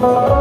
Oh.